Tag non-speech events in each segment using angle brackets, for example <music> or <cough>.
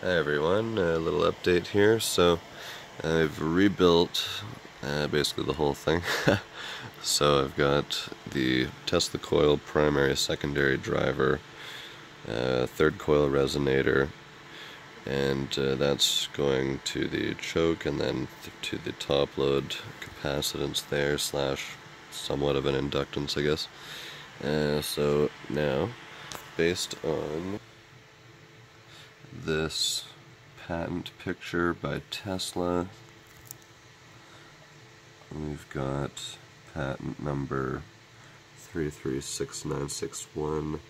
Hi everyone, a little update here. So I've rebuilt uh, basically the whole thing. <laughs> so I've got the Tesla coil primary secondary driver, uh, third coil resonator, and uh, that's going to the choke and then th to the top load capacitance there slash somewhat of an inductance I guess. Uh, so now, based on this patent picture by Tesla. We've got patent number 336961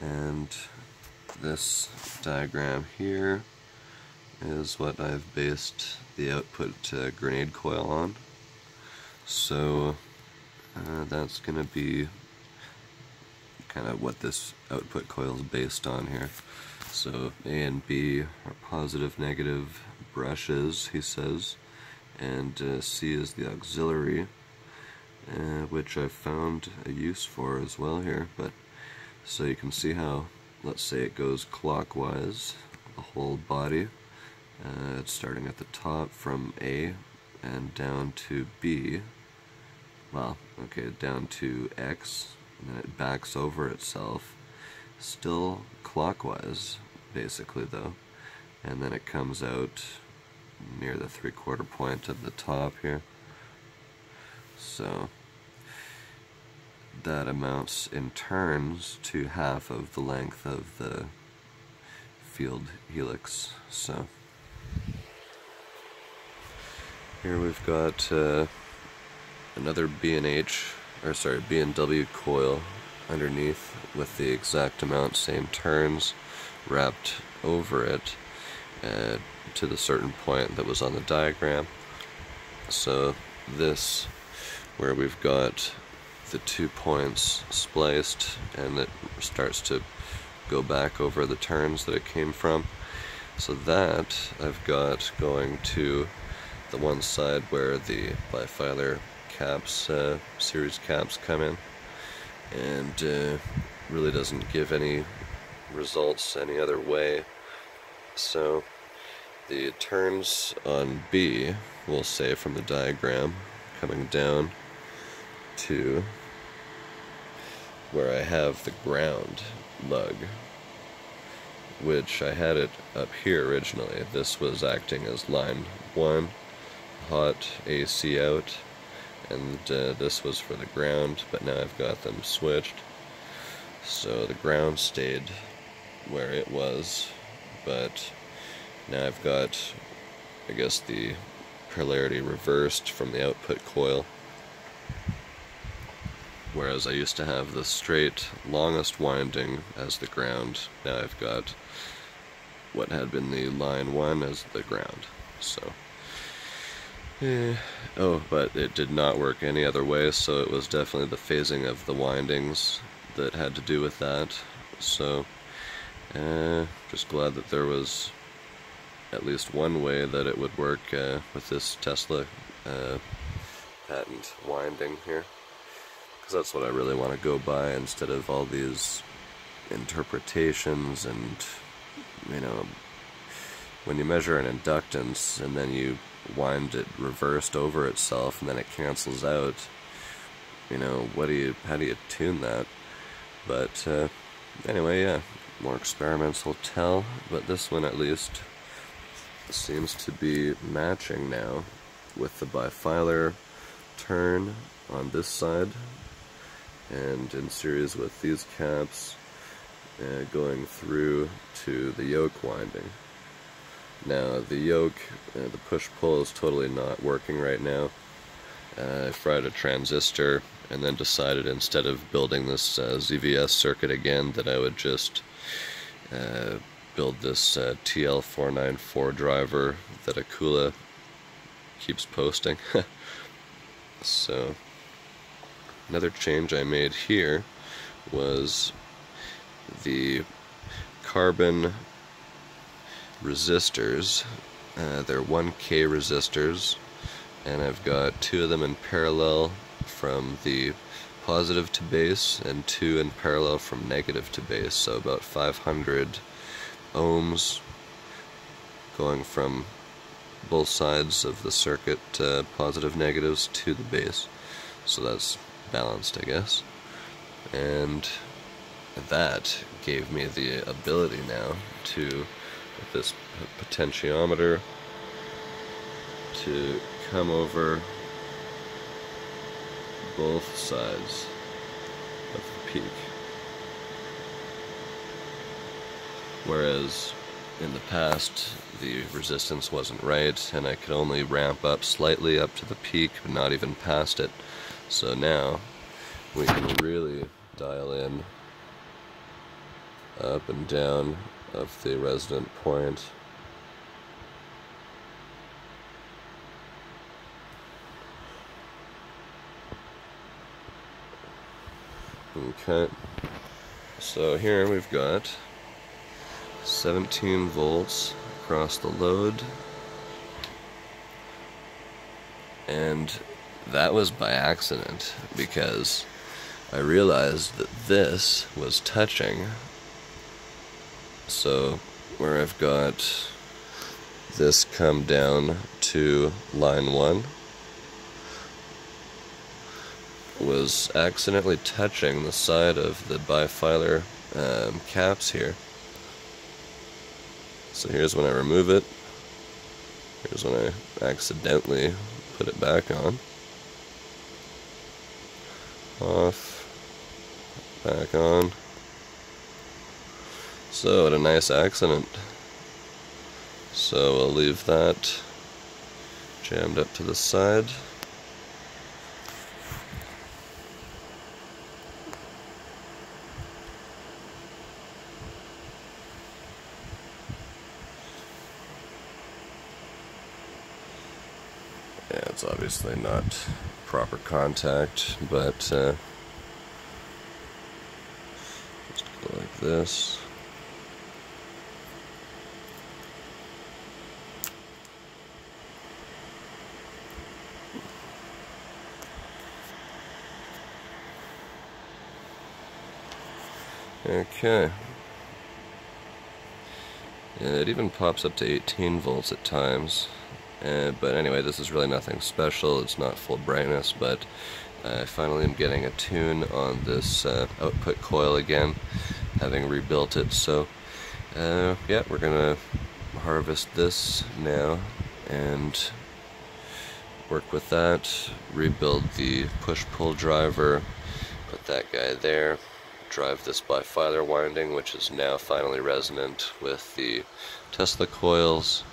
and this diagram here is what I've based the output uh, grenade coil on. So uh, that's going to be kind of what this output coil is based on here. So A and B are positive, negative brushes, he says, and uh, C is the auxiliary, uh, which I found a use for as well here. But so you can see how, let's say it goes clockwise, the whole body. Uh, it's starting at the top from A and down to B. Well, okay, down to X, and then it backs over itself, still clockwise, basically though, and then it comes out near the three quarter point of the top here. So that amounts in turns to half of the length of the field helix. So here we've got uh, another B&H or sorry, B&W coil underneath with the exact amount, same turns, wrapped over it uh, to the certain point that was on the diagram. So this, where we've got the two points spliced and it starts to go back over the turns that it came from. So that I've got going to the one side where the bifilar caps, uh, series caps come in, and uh, really doesn't give any results any other way. So the turns on B, we'll say from the diagram, coming down to where I have the ground lug, which I had it up here originally. This was acting as line 1, hot AC out, and uh, this was for the ground, but now I've got them switched. So the ground stayed where it was, but now I've got, I guess, the polarity reversed from the output coil. Whereas I used to have the straight, longest winding as the ground, now I've got what had been the line 1 as the ground. So. Oh, but it did not work any other way, so it was definitely the phasing of the windings that had to do with that. So, eh, just glad that there was at least one way that it would work uh, with this Tesla uh, patent winding here. Because that's what I really want to go by instead of all these interpretations and, you know, when you measure an inductance and then you wind it reversed over itself and then it cancels out. You know, what do you, how do you tune that? But uh, anyway, yeah, more experiments will tell, but this one at least seems to be matching now with the bifilar turn on this side and in series with these caps uh, going through to the yoke winding. Now the yoke, uh, the push-pull is totally not working right now. Uh, I fried a transistor and then decided instead of building this uh, ZVS circuit again that I would just uh, build this uh, TL494 driver that Akula keeps posting. <laughs> so another change I made here was the carbon resistors. Uh, they're 1K resistors, and I've got two of them in parallel from the positive to base and two in parallel from negative to base, so about 500 ohms going from both sides of the circuit, uh, positive negatives to the base. So that's balanced, I guess. And that gave me the ability now to, with this potentiometer, to come over both sides of the peak. Whereas in the past, the resistance wasn't right, and I could only ramp up slightly up to the peak, but not even past it. So now, we can really dial in up and down of the resident point. Okay, so here we've got 17 volts across the load and that was by accident because I realized that this was touching so where I've got this come down to line 1 was accidentally touching the side of the bifilar um, caps here. So here's when I remove it. Here's when I accidentally put it back on. Off. Back on. So, what a nice accident. So, we'll leave that jammed up to the side. Yeah, it's obviously not proper contact, but uh, just go like this. Okay. And it even pops up to 18 volts at times. Uh, but anyway, this is really nothing special. It's not full brightness, but I finally am getting a tune on this uh, output coil again, having rebuilt it. So, uh, yeah, we're gonna harvest this now and work with that, rebuild the push-pull driver, put that guy there, drive this by bifilar winding, which is now finally resonant with the Tesla coils,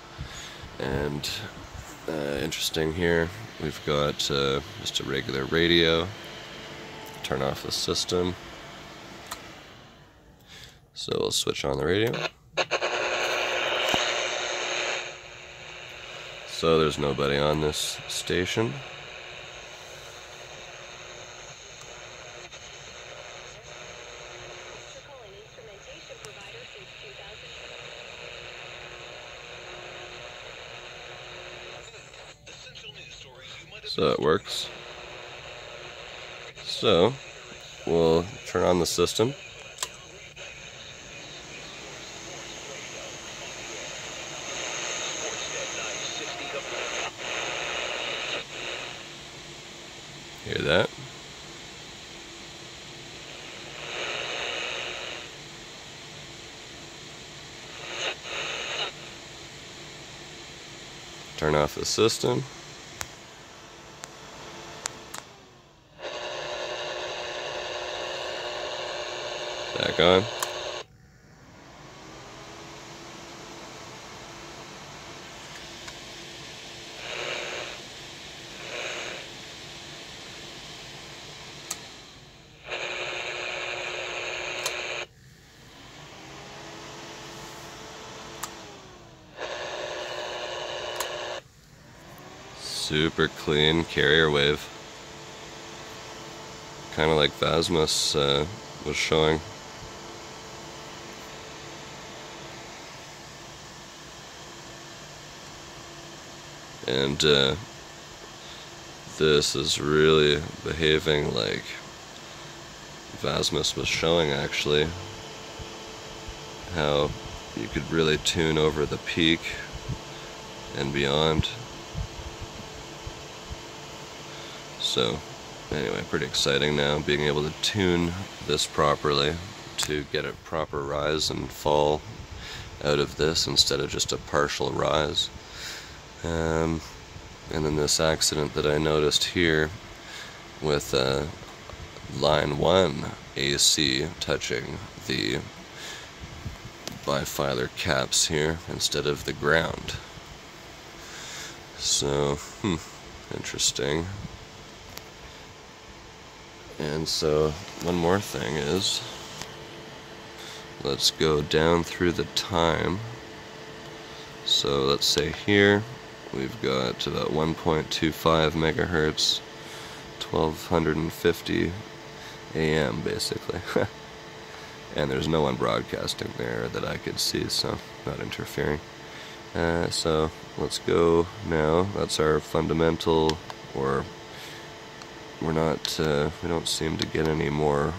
and uh, interesting here, we've got uh, just a regular radio. Turn off the system. So we'll switch on the radio. So there's nobody on this station. So it works. So we'll turn on the system. Hear that? Turn off the system. Back on. Super clean carrier wave. Kind of like Vasmus uh, was showing. And uh, this is really behaving like Vasmus was showing actually how you could really tune over the peak and beyond. So anyway, pretty exciting now being able to tune this properly to get a proper rise and fall out of this instead of just a partial rise. Um, and then this accident that I noticed here with uh, line 1 AC touching the bifilar caps here instead of the ground. So, hmm, interesting. And so, one more thing is, let's go down through the time. So let's say here, we've got about 1.25 megahertz, 1250 AM basically. <laughs> and there's no one broadcasting there that I could see, so not interfering. Uh, so let's go now. That's our fundamental, or we're not, uh, we don't seem to get any more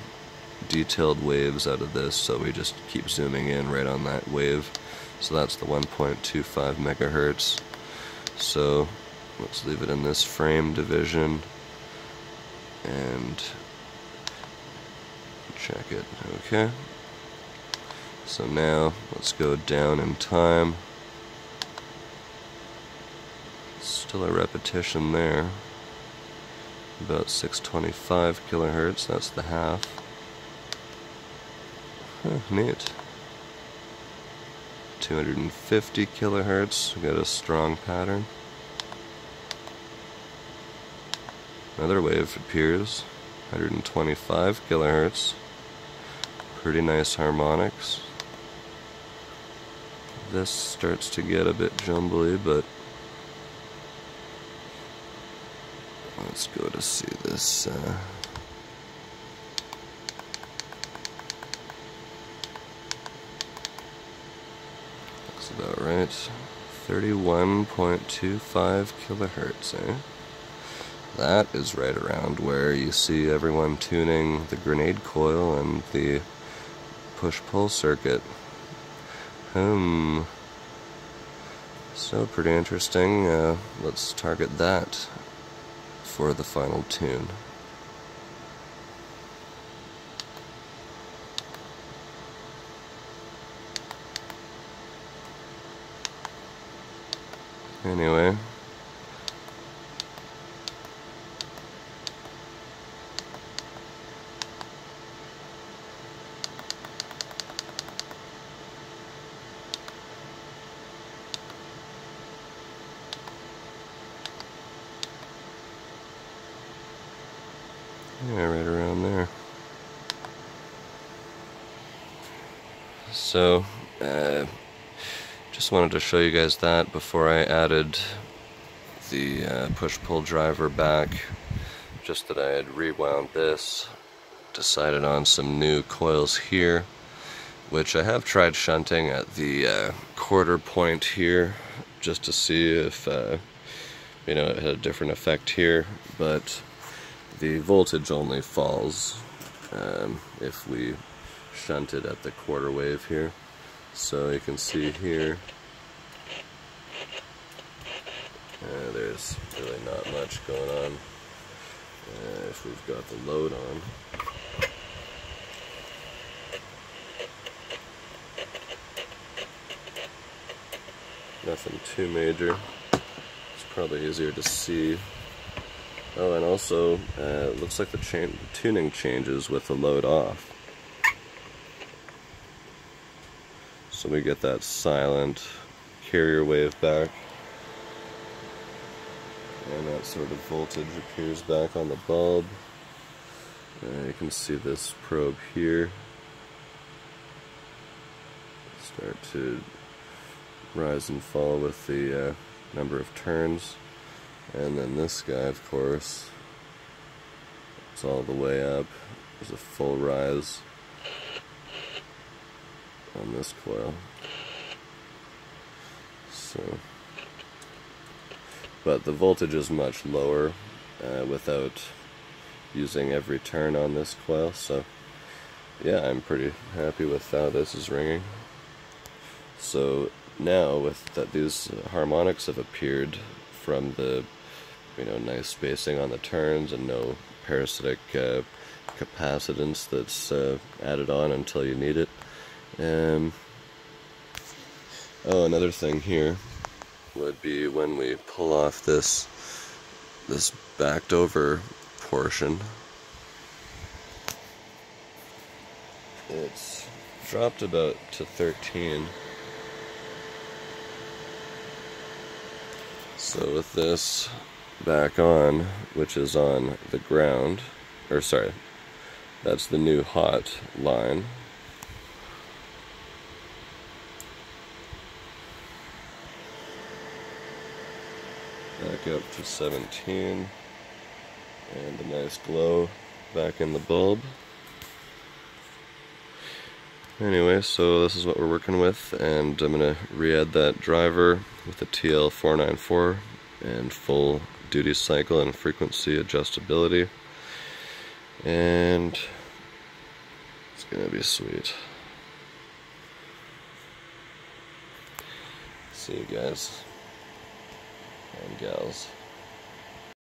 detailed waves out of this, so we just keep zooming in right on that wave. So that's the 1.25 megahertz. So let's leave it in this frame division and check it. Okay. So now let's go down in time. Still a repetition there. About 625 kilohertz, that's the half. Huh, neat. 250 kilohertz, we got a strong pattern. Another wave appears, 125 kilohertz. Pretty nice harmonics. This starts to get a bit jumbly, but let's go to see this. Uh, looks about right. 31.25 kilohertz, eh? That is right around where you see everyone tuning the grenade coil and the push-pull circuit. Hmm. So pretty interesting. Uh, let's target that for the final tune. Anyway. Yeah, right around there. So, just wanted to show you guys that before I added the uh, push-pull driver back. Just that I had rewound this, decided on some new coils here, which I have tried shunting at the uh, quarter point here, just to see if, uh, you know, it had a different effect here, but the voltage only falls um, if we shunt it at the quarter wave here. So you can see here, uh, there's really not much going on uh, if we've got the load on. Nothing too major. It's probably easier to see Oh, and also, uh, it looks like the, the tuning changes with the load off. So we get that silent carrier wave back. And that sort of voltage appears back on the bulb. You can see this probe here start to rise and fall with the uh, number of turns. And then this guy, of course, it's all the way up. There's a full rise on this coil. So, but the voltage is much lower uh, without using every turn on this coil. So yeah, I'm pretty happy with how this is ringing. So now with that these harmonics have appeared from the you know nice spacing on the turns and no parasitic uh, capacitance that's uh, added on until you need it. Um, oh, another thing here would be when we pull off this this backed over portion. It's dropped about to 13. So with this back on, which is on the ground, or sorry, that's the new hot line. Back up to 17, and a nice glow back in the bulb. Anyway, so this is what we're working with, and I'm going to re-add that driver with the TL494 and full duty cycle and frequency adjustability. And it's to be sweet. See you guys and gals.